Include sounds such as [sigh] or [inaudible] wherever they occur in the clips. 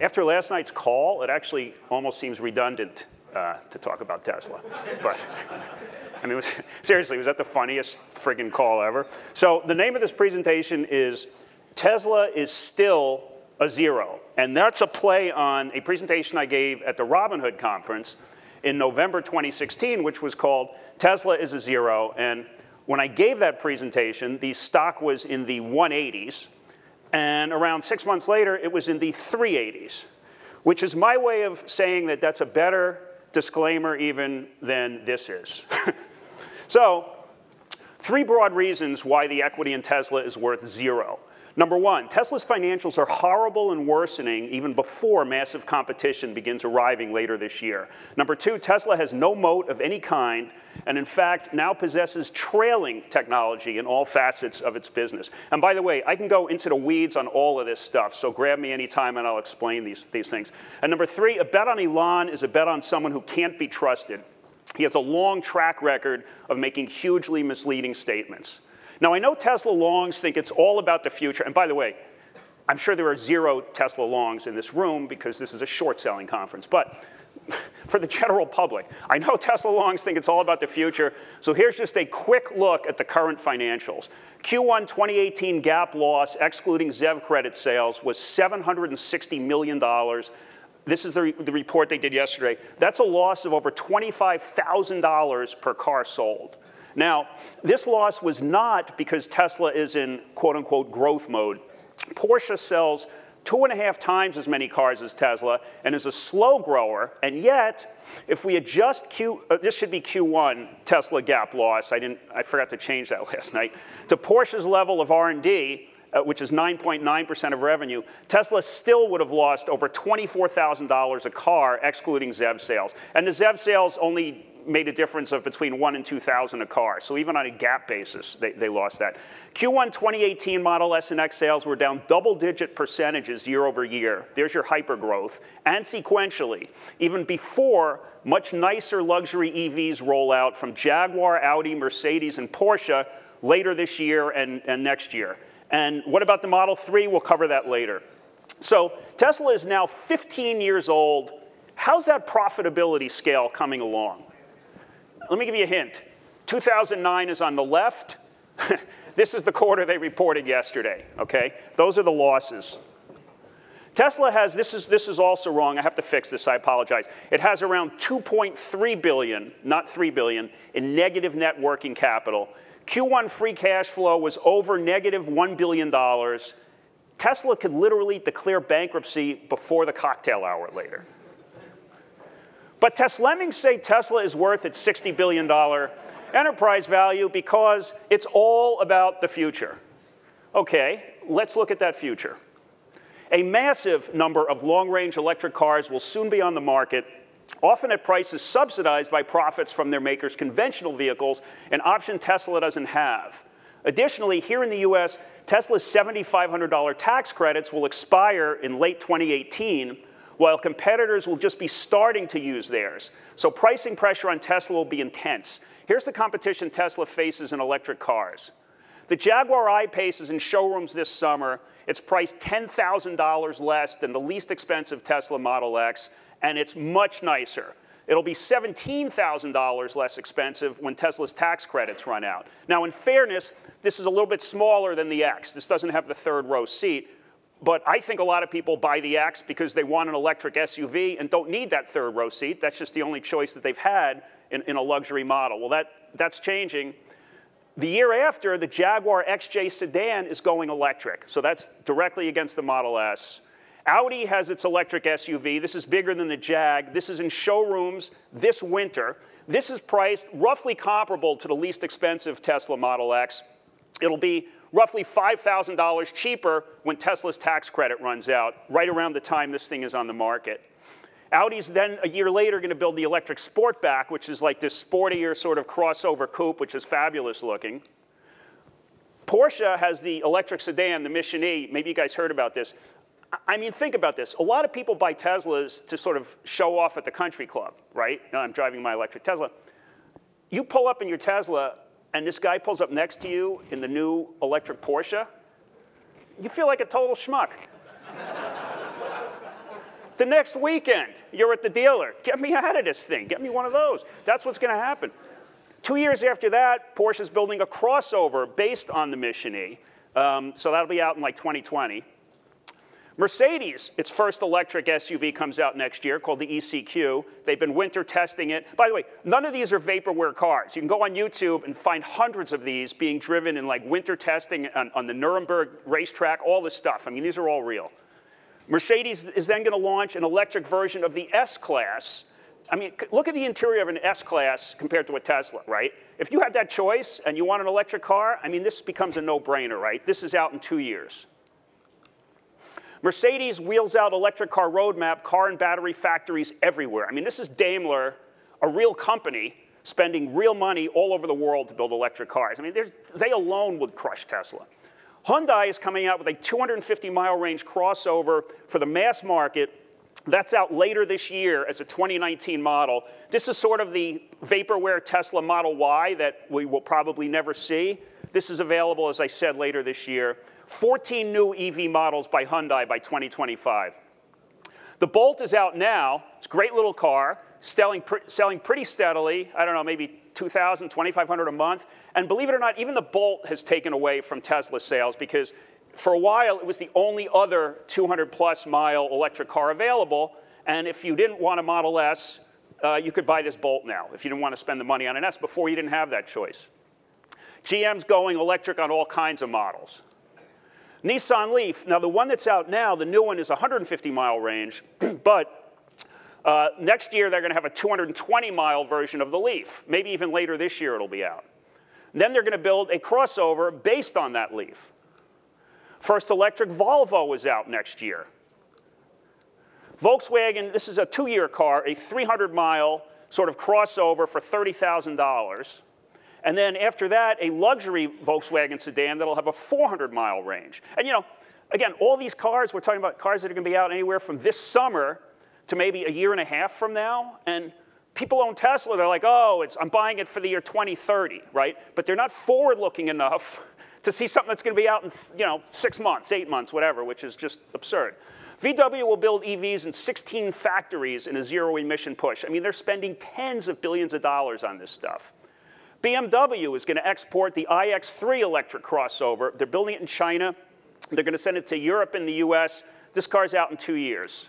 after last night's call, it actually almost seems redundant uh, to talk about Tesla. but I mean, was, [laughs] seriously, was that the funniest friggin' call ever? So the name of this presentation is Tesla is still a zero. And that's a play on a presentation I gave at the Robinhood conference in November 2016, which was called Tesla is a Zero. And when I gave that presentation, the stock was in the 180s. And around six months later, it was in the 380s, which is my way of saying that that's a better disclaimer even than this is. [laughs] so, three broad reasons why the equity in Tesla is worth zero. Number one, Tesla's financials are horrible and worsening even before massive competition begins arriving later this year. Number two, Tesla has no moat of any kind, and in fact now possesses trailing technology in all facets of its business. And by the way, I can go into the weeds on all of this stuff, so grab me anytime and I'll explain these, these things. And number three, a bet on Elon is a bet on someone who can't be trusted. He has a long track record of making hugely misleading statements. Now, I know Tesla longs think it's all about the future. And by the way, I'm sure there are zero Tesla longs in this room because this is a short selling conference. But [laughs] for the general public, I know Tesla longs think it's all about the future. So here's just a quick look at the current financials. Q1 2018 GAAP loss, excluding ZEV credit sales, was $760 million. This is the, the report they did yesterday. That's a loss of over $25,000 per car sold. Now, this loss was not because Tesla is in quote unquote growth mode. Porsche sells two and a half times as many cars as Tesla and is a slow grower. And yet, if we adjust Q, uh, this should be Q1 Tesla GAAP loss. I didn't, I forgot to change that [laughs] last night. To Porsche's level of R&D, uh, which is 9.9% of revenue, Tesla still would have lost over $24,000 a car, excluding ZEV sales. And the ZEV sales only made a difference of between one and 2,000 a car. So even on a GAAP basis, they, they lost that. Q1 2018 Model S and X sales were down double digit percentages year over year. There's your hyper growth. And sequentially, even before much nicer luxury EVs roll out from Jaguar, Audi, Mercedes, and Porsche later this year and, and next year. And what about the Model 3? We'll cover that later. So Tesla is now 15 years old. How's that profitability scale coming along? Let me give you a hint. 2009 is on the left. [laughs] this is the quarter they reported yesterday, okay? Those are the losses. Tesla has, this is, this is also wrong, I have to fix this, I apologize. It has around 2.3 billion, not 3 billion, in negative net working capital. Q1 free cash flow was over negative $1 billion. Tesla could literally declare bankruptcy before the cocktail hour later. But Teslemmings say Tesla is worth its $60 billion enterprise value because it's all about the future. Okay, let's look at that future. A massive number of long-range electric cars will soon be on the market, often at prices subsidized by profits from their makers' conventional vehicles, an option Tesla doesn't have. Additionally, here in the US, Tesla's $7,500 tax credits will expire in late 2018, while competitors will just be starting to use theirs. So pricing pressure on Tesla will be intense. Here's the competition Tesla faces in electric cars. The Jaguar I-Pace is in showrooms this summer. It's priced $10,000 less than the least expensive Tesla Model X, and it's much nicer. It'll be $17,000 less expensive when Tesla's tax credits run out. Now, in fairness, this is a little bit smaller than the X. This doesn't have the third row seat, but I think a lot of people buy the X because they want an electric SUV and don't need that third row seat. That's just the only choice that they've had in, in a luxury model. Well, that, that's changing. The year after, the Jaguar XJ sedan is going electric. So that's directly against the Model S. Audi has its electric SUV. This is bigger than the Jag. This is in showrooms this winter. This is priced roughly comparable to the least expensive Tesla Model X. It'll be roughly $5,000 cheaper when Tesla's tax credit runs out, right around the time this thing is on the market. Audi's then a year later going to build the electric Sportback, which is like this sportier sort of crossover coupe, which is fabulous looking. Porsche has the electric sedan, the Mission E. Maybe you guys heard about this. I mean, think about this. A lot of people buy Teslas to sort of show off at the country club, right? I'm driving my electric Tesla. You pull up in your Tesla, and this guy pulls up next to you in the new electric Porsche, you feel like a total schmuck. The next weekend, you're at the dealer. Get me out of this thing. Get me one of those. That's what's going to happen. Two years after that, Porsche is building a crossover based on the Mission E. Um, so that'll be out in like 2020. Mercedes, its first electric SUV comes out next year called the ECQ. They've been winter testing it. By the way, none of these are vaporware cars. You can go on YouTube and find hundreds of these being driven in like winter testing on, on the Nuremberg racetrack, all this stuff. I mean, these are all real. Mercedes is then going to launch an electric version of the S-Class. I mean, look at the interior of an S-Class compared to a Tesla, right? If you had that choice and you want an electric car, I mean, this becomes a no-brainer, right? This is out in two years. Mercedes wheels out electric car roadmap, car and battery factories everywhere. I mean, this is Daimler, a real company, spending real money all over the world to build electric cars. I mean, they alone would crush Tesla. Hyundai is coming out with a 250 mile range crossover for the mass market. That's out later this year as a 2019 model. This is sort of the vaporware Tesla Model Y that we will probably never see. This is available, as I said, later this year. 14 new EV models by Hyundai by 2025. The Bolt is out now. It's a great little car, selling, selling pretty steadily. I don't know, maybe 2,000, 2,500 a month. And believe it or not, even the Bolt has taken away from Tesla sales because for a while it was the only other 200 plus mile electric car available. And if you didn't want a Model S, uh, you could buy this Bolt now if you didn't want to spend the money on an S. Before you didn't have that choice. GM's going electric on all kinds of models. Nissan Leaf, now the one that's out now, the new one is 150 mile range, [clears throat] but uh, next year they're going to have a 220 mile version of the Leaf. Maybe even later this year it'll be out. And then they're going to build a crossover based on that Leaf. First electric Volvo is out next year. Volkswagen, this is a two-year car, a 300 mile sort of crossover for $30,000. And then after that, a luxury Volkswagen sedan that'll have a 400 mile range. And you know, again, all these cars, we're talking about cars that are gonna be out anywhere from this summer to maybe a year and a half from now. And people own Tesla, they're like, oh, I'm buying it for the year 2030, right? But they're not forward looking enough [laughs] to see something that's gonna be out in you know, six months, eight months, whatever, which is just absurd. VW will build EVs in 16 factories in a zero emission push. I mean, they're spending tens of billions of dollars on this stuff. BMW is going to export the iX3 electric crossover. They're building it in China. They're going to send it to Europe and the US. This car's out in two years.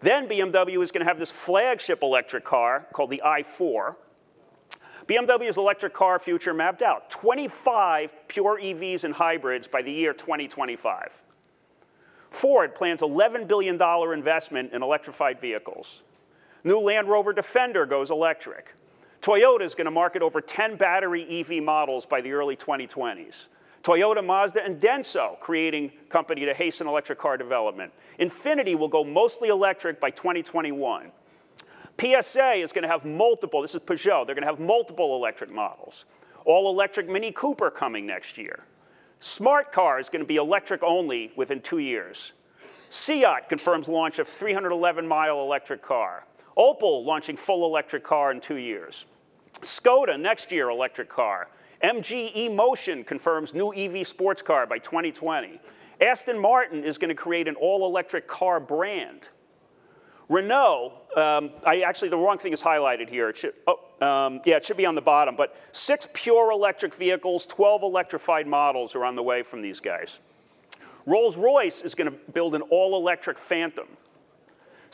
Then BMW is going to have this flagship electric car called the i4. BMW's electric car future mapped out 25 pure EVs and hybrids by the year 2025. Ford plans $11 billion investment in electrified vehicles. New Land Rover Defender goes electric. Toyota is going to market over 10 battery EV models by the early 2020s. Toyota, Mazda, and Denso creating company to hasten electric car development. Infiniti will go mostly electric by 2021. PSA is going to have multiple, this is Peugeot, they're going to have multiple electric models. All electric Mini Cooper coming next year. Smart car is going to be electric only within two years. Seat confirms launch of 311 mile electric car. Opel launching full electric car in two years. Skoda, next year, electric car. MG eMotion confirms new EV sports car by 2020. Aston Martin is going to create an all-electric car brand. Renault, um, I actually, the wrong thing is highlighted here. It should, oh, um, yeah, it should be on the bottom, but six pure electric vehicles, 12 electrified models are on the way from these guys. Rolls-Royce is going to build an all-electric Phantom.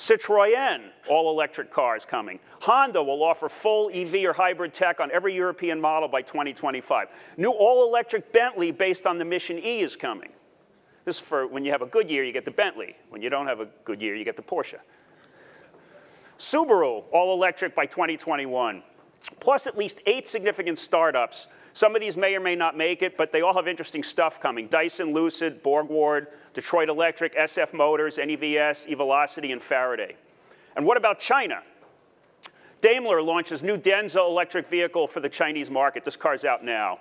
Citroën, all-electric cars coming. Honda will offer full EV or hybrid tech on every European model by 2025. New all-electric Bentley based on the Mission E is coming. This is for when you have a good year, you get the Bentley. When you don't have a good year, you get the Porsche. Subaru, all-electric by 2021. Plus at least eight significant startups. Some of these may or may not make it, but they all have interesting stuff coming. Dyson, Lucid, Borgward, Detroit Electric, SF Motors, NEVS, eVelocity, and Faraday. And what about China? Daimler launches new Denza electric vehicle for the Chinese market. This car's out now.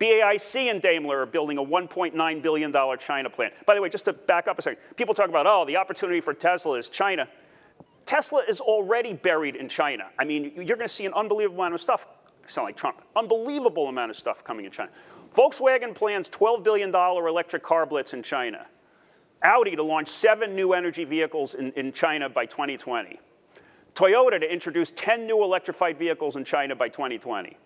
BAIC and Daimler are building a $1.9 billion China plant. By the way, just to back up a second, people talk about, oh, the opportunity for Tesla is China. Tesla is already buried in China. I mean, you're going to see an unbelievable amount of stuff, sound like Trump, unbelievable amount of stuff coming in China. Volkswagen plans $12 billion electric car blitz in China. Audi to launch seven new energy vehicles in, in China by 2020. Toyota to introduce 10 new electrified vehicles in China by 2020.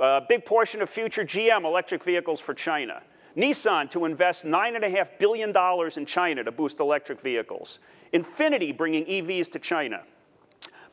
A uh, big portion of future GM electric vehicles for China. Nissan to invest $9.5 billion in China to boost electric vehicles. Infiniti bringing EVs to China.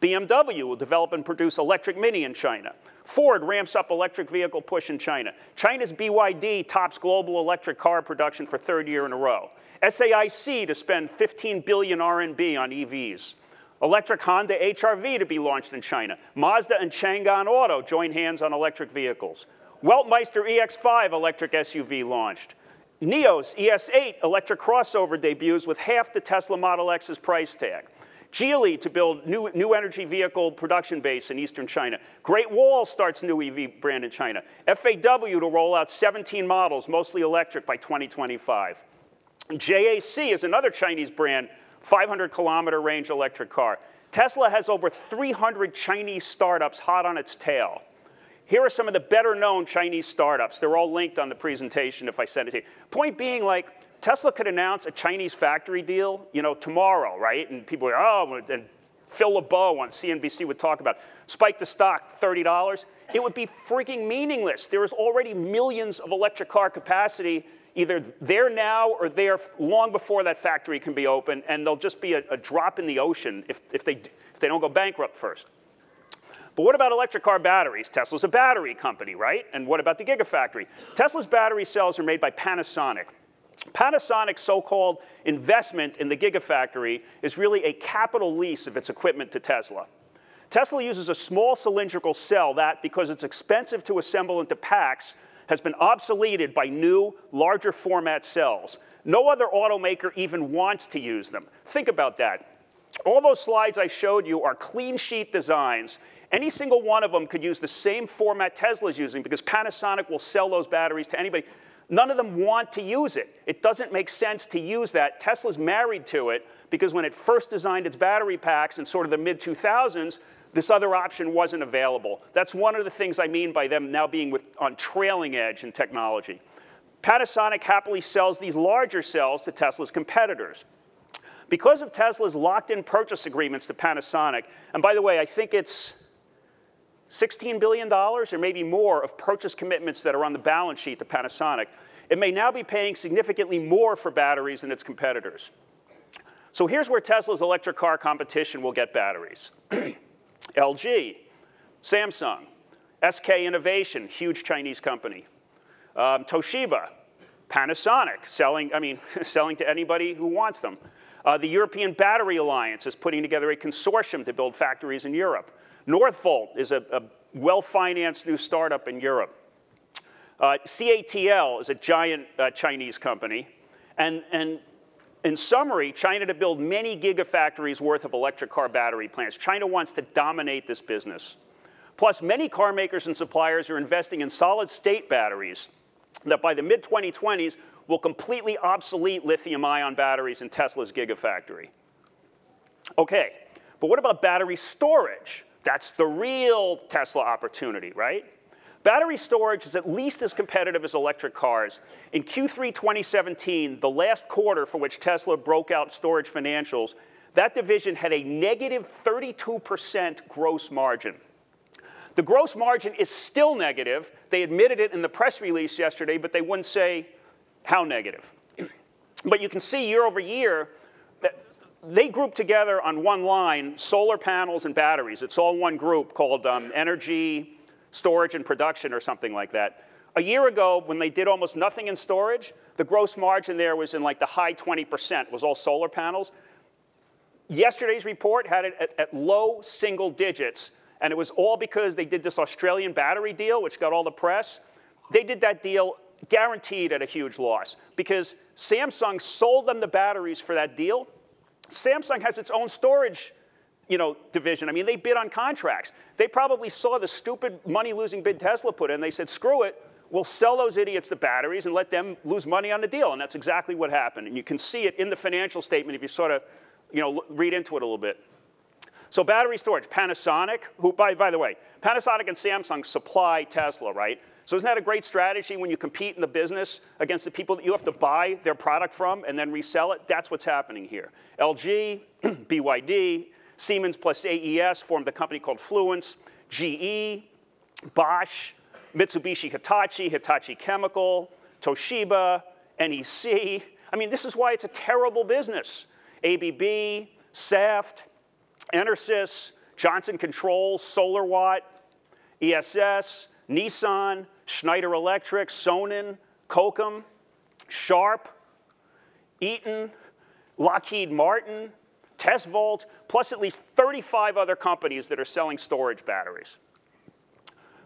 BMW will develop and produce electric Mini in China. Ford ramps up electric vehicle push in China. China's BYD tops global electric car production for third year in a row. SAIC to spend 15 billion RMB on EVs. Electric Honda HRV to be launched in China. Mazda and Changan Auto join hands on electric vehicles. Weltmeister EX5 electric SUV launched. NIO's ES8 electric crossover debuts with half the Tesla Model X's price tag. Geely to build new, new energy vehicle production base in eastern China. Great Wall starts new EV brand in China. FAW to roll out 17 models, mostly electric, by 2025. JAC is another Chinese brand 500 kilometer range electric car. Tesla has over 300 Chinese startups hot on its tail. Here are some of the better known Chinese startups. They're all linked on the presentation if I send it to you. Point being like, Tesla could announce a Chinese factory deal, you know, tomorrow, right? And people are, oh, and Phil LeBeau on CNBC would talk about, spike the stock, $30. It would be freaking meaningless. There is already millions of electric car capacity either there now or there long before that factory can be open, and they'll just be a, a drop in the ocean if, if, they, if they don't go bankrupt first. But what about electric car batteries? Tesla's a battery company, right? And what about the Gigafactory? Tesla's battery cells are made by Panasonic. Panasonic's so-called investment in the Gigafactory is really a capital lease of its equipment to Tesla. Tesla uses a small cylindrical cell that, because it's expensive to assemble into packs, has been obsoleted by new, larger format cells. No other automaker even wants to use them. Think about that. All those slides I showed you are clean sheet designs. Any single one of them could use the same format Tesla's using because Panasonic will sell those batteries to anybody. None of them want to use it. It doesn't make sense to use that. Tesla's married to it because when it first designed its battery packs in sort of the mid 2000s, this other option wasn't available. That's one of the things I mean by them now being with, on trailing edge in technology. Panasonic happily sells these larger cells to Tesla's competitors. Because of Tesla's locked-in purchase agreements to Panasonic, and by the way, I think it's $16 billion or maybe more of purchase commitments that are on the balance sheet to Panasonic, it may now be paying significantly more for batteries than its competitors. So here's where Tesla's electric car competition will get batteries. [clears throat] LG, Samsung, SK Innovation, huge Chinese company, um, Toshiba, Panasonic, selling, I mean, [laughs] selling to anybody who wants them. Uh, the European Battery Alliance is putting together a consortium to build factories in Europe. Northvolt is a, a well-financed new startup in Europe. Uh, CATL is a giant uh, Chinese company. And, and in summary, China to build many gigafactories worth of electric car battery plants. China wants to dominate this business. Plus, many car makers and suppliers are investing in solid state batteries that by the mid 2020s will completely obsolete lithium ion batteries in Tesla's gigafactory. Okay, but what about battery storage? That's the real Tesla opportunity, right? Battery storage is at least as competitive as electric cars. In Q3 2017, the last quarter for which Tesla broke out storage financials, that division had a negative 32% gross margin. The gross margin is still negative. They admitted it in the press release yesterday, but they wouldn't say how negative. but you can see year over year they group together on one line solar panels and batteries. It's all one group called um, energy, storage and production or something like that. A year ago, when they did almost nothing in storage, the gross margin there was in like the high 20%, was all solar panels. Yesterday's report had it at, at low single digits, and it was all because they did this Australian battery deal, which got all the press. They did that deal guaranteed at a huge loss because Samsung sold them the batteries for that deal. Samsung has its own storage you know, division. I mean, they bid on contracts. They probably saw the stupid money-losing bid Tesla put in. They said, screw it, we'll sell those idiots the batteries and let them lose money on the deal. And that's exactly what happened. And you can see it in the financial statement if you sort of, you know, read into it a little bit. So battery storage, Panasonic, who, by, by the way, Panasonic and Samsung supply Tesla, right? So isn't that a great strategy when you compete in the business against the people that you have to buy their product from and then resell it? That's what's happening here. LG, [clears throat] BYD, Siemens plus AES formed a company called Fluence, GE, Bosch, Mitsubishi Hitachi, Hitachi Chemical, Toshiba, NEC. I mean, this is why it's a terrible business. ABB, Saft, Enersys, Johnson Controls, SolarWatt, ESS, Nissan, Schneider Electric, Sonnen, Kokam, Sharp, Eaton, Lockheed Martin, Tesvolt, plus at least 35 other companies that are selling storage batteries.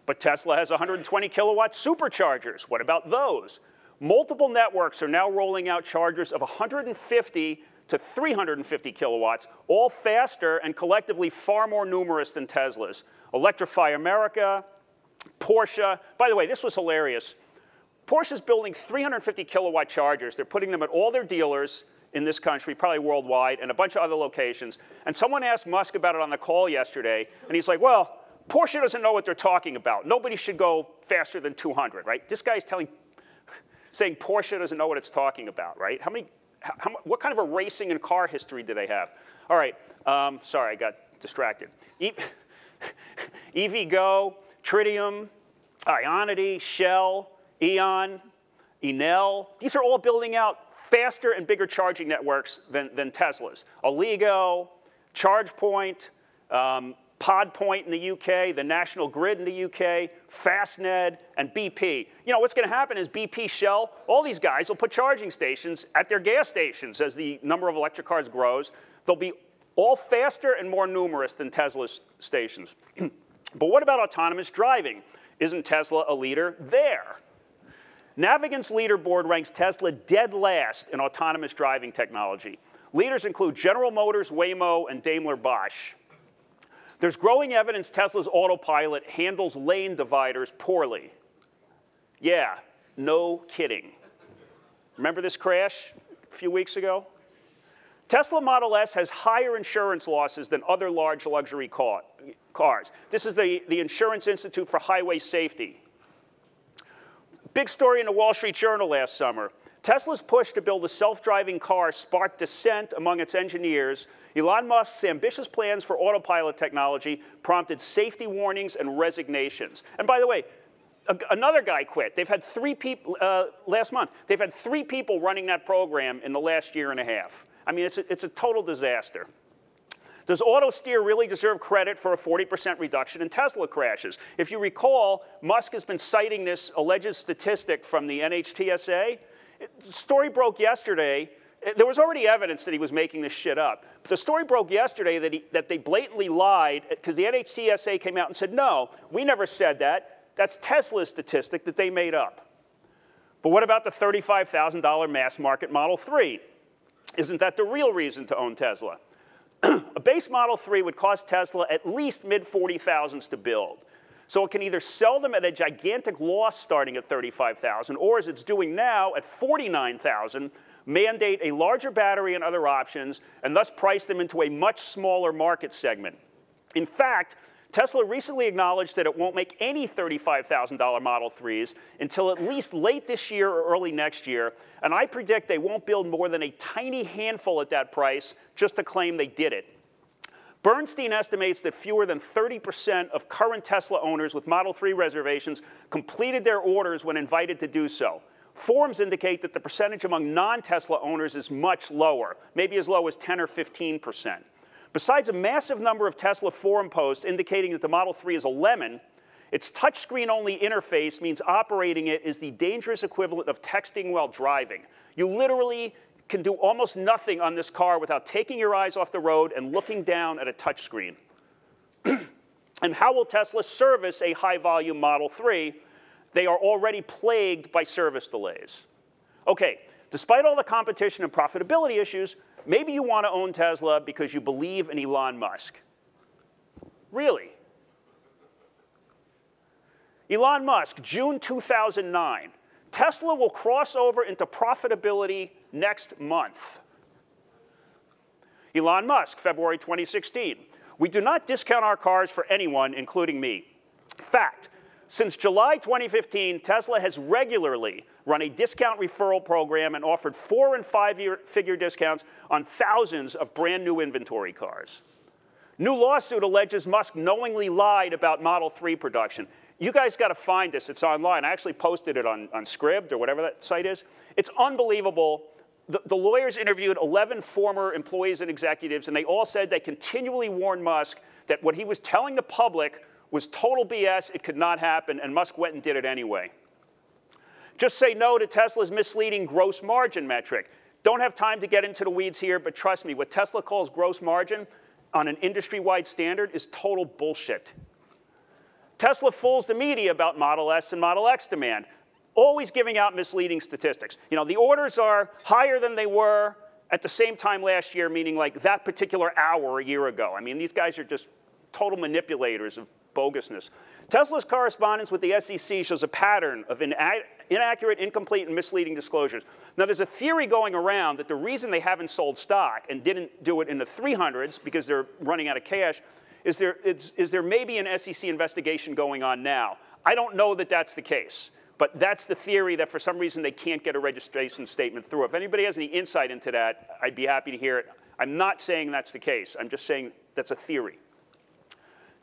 But Tesla has 120 kilowatt superchargers. What about those? Multiple networks are now rolling out chargers of 150 to 350 kilowatts, all faster and collectively far more numerous than Tesla's. Electrify America, Porsche. By the way, this was hilarious. Porsche's building 350 kilowatt chargers. They're putting them at all their dealers in this country, probably worldwide, and a bunch of other locations. And someone asked Musk about it on the call yesterday, and he's like, well, Porsche doesn't know what they're talking about. Nobody should go faster than 200, right? This guy's telling, [laughs] saying Porsche doesn't know what it's talking about, right? How many, how, what kind of a racing and car history do they have? All right, um, sorry, I got distracted. E [laughs] Tritium, Ionity, Shell, E.ON, Enel, these are all building out faster and bigger charging networks than, than Tesla's. Allego, ChargePoint, um, PodPoint in the UK, the National Grid in the UK, Fastned, and BP. You know, what's going to happen is BP, Shell, all these guys will put charging stations at their gas stations as the number of electric cars grows. They'll be all faster and more numerous than Tesla's stations. [clears throat] but what about autonomous driving? Isn't Tesla a leader there? Navigant's leaderboard ranks Tesla dead last in autonomous driving technology. Leaders include General Motors, Waymo, and Daimler Bosch. There's growing evidence Tesla's autopilot handles lane dividers poorly. Yeah, no kidding. Remember this crash a few weeks ago? Tesla Model S has higher insurance losses than other large luxury car, cars. This is the, the Insurance Institute for Highway Safety. Big story in the Wall Street Journal last summer. Tesla's push to build a self-driving car sparked dissent among its engineers. Elon Musk's ambitious plans for autopilot technology prompted safety warnings and resignations. And by the way, another guy quit. They've had three people, uh, last month, they've had three people running that program in the last year and a half. I mean, it's a, it's a total disaster. Does AutoSteer really deserve credit for a 40% reduction in Tesla crashes? If you recall, Musk has been citing this alleged statistic from the NHTSA. the story broke yesterday. There was already evidence that he was making this shit up. But the story broke yesterday that, he, that they blatantly lied because the NHTSA came out and said, no, we never said that. That's Tesla's statistic that they made up. But what about the $35,000 mass market Model 3? Isn't that the real reason to own Tesla? [clears throat] a base Model 3 would cost Tesla at least mid 40,000s to build. So it can either sell them at a gigantic loss starting at 35,000 or as it's doing now at 49,000, mandate a larger battery and other options and thus price them into a much smaller market segment. In fact, Tesla recently acknowledged that it won't make any $35,000 Model 3s until at least late this year or early next year, and I predict they won't build more than a tiny handful at that price just to claim they did it. Bernstein estimates that fewer than 30% of current Tesla owners with Model 3 reservations completed their orders when invited to do so. Forums indicate that the percentage among non-Tesla owners is much lower, maybe as low as 10 or 15 percent. Besides a massive number of Tesla forum posts indicating that the Model 3 is a lemon, its touchscreen-only interface means operating it is the dangerous equivalent of texting while driving. You literally can do almost nothing on this car without taking your eyes off the road and looking down at a touchscreen. [clears throat] and how will Tesla service a high-volume Model 3? They are already plagued by service delays. Okay, despite all the competition and profitability issues, Maybe you want to own Tesla because you believe in Elon Musk. Really? Elon Musk, June 2009. Tesla will cross over into profitability next month. Elon Musk, February 2016. We do not discount our cars for anyone, including me. Fact, Since July 2015, Tesla has regularly run a discount referral program and offered four and five year figure discounts on thousands of brand new inventory cars. New lawsuit alleges Musk knowingly lied about Model 3 production. You guys got to find this. It's online. I actually posted it on, on Scribd or whatever that site is. It's unbelievable. The, the lawyers interviewed 11 former employees and executives, and they all said they continually warned Musk that what he was telling the public was total BS. It could not happen, and Musk went and did it anyway. Just say no to Tesla's misleading gross margin metric. Don't have time to get into the weeds here, but trust me, what Tesla calls gross margin on an industry-wide standard is total bullshit. Tesla fools the media about Model S and Model X demand, always giving out misleading statistics. You know, the orders are higher than they were at the same time last year, meaning like that particular hour a year ago. I mean, these guys are just total manipulators of bogusness. Tesla's correspondence with the SEC shows a pattern of inaccurate, incomplete, and misleading disclosures. Now, there's a theory going around that the reason they haven't sold stock and didn't do it in the 300s because they're running out of cash is there, is, is there maybe an SEC investigation going on now? I don't know that that's the case. But that's the theory that for some reason they can't get a registration statement through. If anybody has any insight into that, I'd be happy to hear it. I'm not saying that's the case. I'm just saying that's a theory.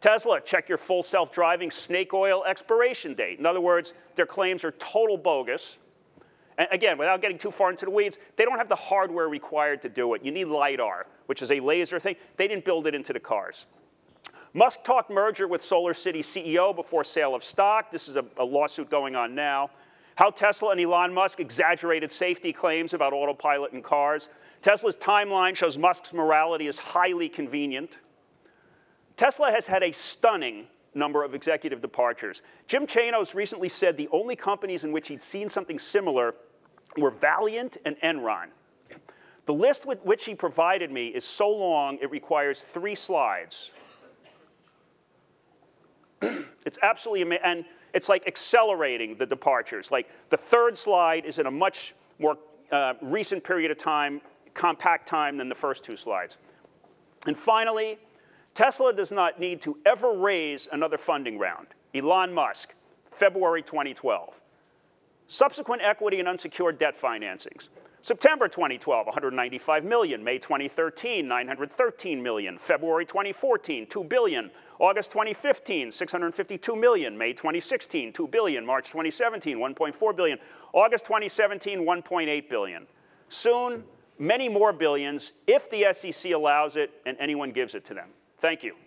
Tesla, check your full self-driving snake oil expiration date. In other words, their claims are total bogus. And again, without getting too far into the weeds, they don't have the hardware required to do it. You need LiDAR, which is a laser thing. They didn't build it into the cars. Musk talked merger with Solar City CEO before sale of stock. This is a, a lawsuit going on now. How Tesla and Elon Musk exaggerated safety claims about autopilot in cars. Tesla's timeline shows Musk's morality is highly convenient. Tesla has had a stunning number of executive departures. Jim Chanos recently said the only companies in which he'd seen something similar were Valeant and Enron. The list with which he provided me is so long it requires three slides. [clears throat] it's absolutely amazing. And it's like accelerating the departures. Like the third slide is in a much more uh, recent period of time, compact time than the first two slides. And finally, Tesla does not need to ever raise another funding round. Elon Musk, February 2012. Subsequent equity and unsecured debt financings. September 2012, 195 million. May 2013, 913 million. February 2014, 2 billion. August 2015, 652 million. May 2016, 2 billion. March 2017, 1.4 billion. August 2017, 1.8 billion. Soon, many more billions if the SEC allows it and anyone gives it to them. Thank you.